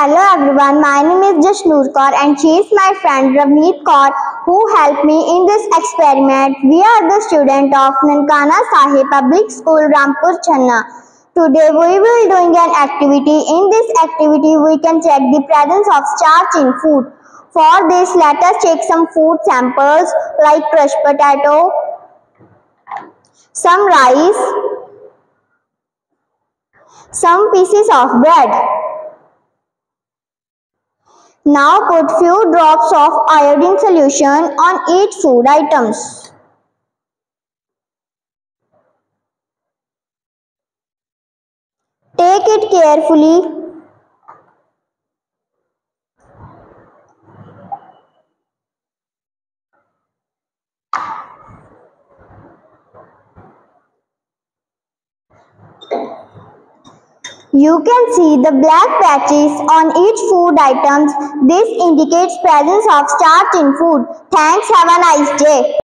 Hello everyone, my name is Jashnur Kaur and she is my friend Ravneet Kaur who helped me in this experiment. We are the student of Nankana Sahib Public School Rampur Chhanna. Today we will doing an activity. In this activity we can check the presence of starch in food. For this let us check some food samples like crushed potato, some rice, some pieces of bread. Now put few drops of iodine solution on each food items. Take it carefully. You can see the black patches on each food items. This indicates presence of starch in food. Thanks. Have a nice day.